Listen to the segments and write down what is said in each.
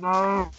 No.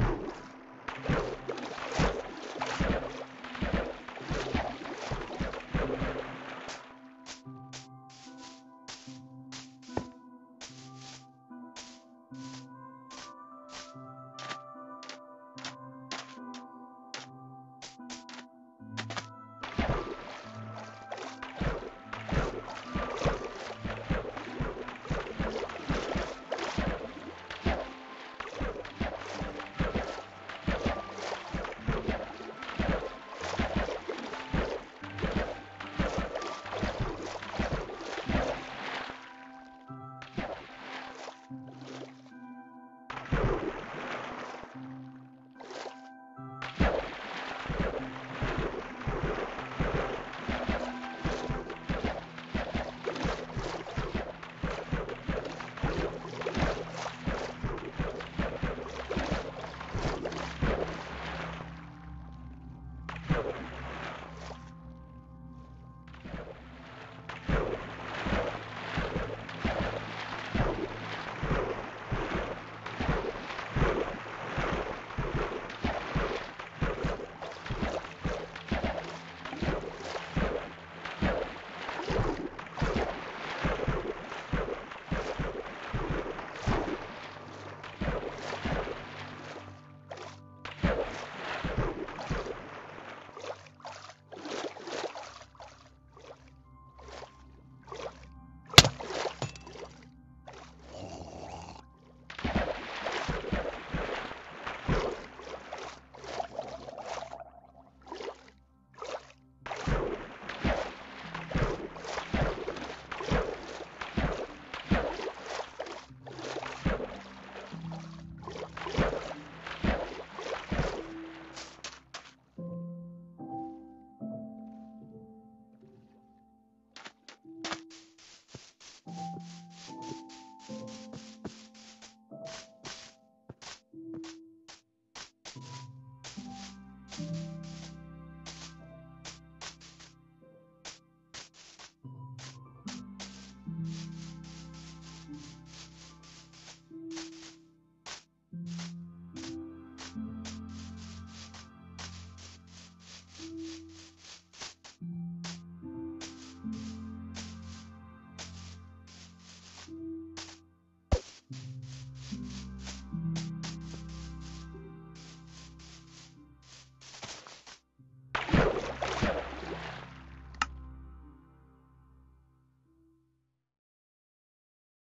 You